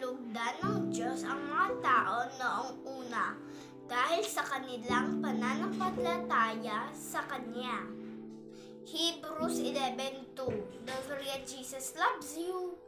sinalugdan ng Diyos ang mga tao noong una dahil sa kanilang pananampalataya sa Kanya. Hebrews 11.2 Don't forget Jesus loves you!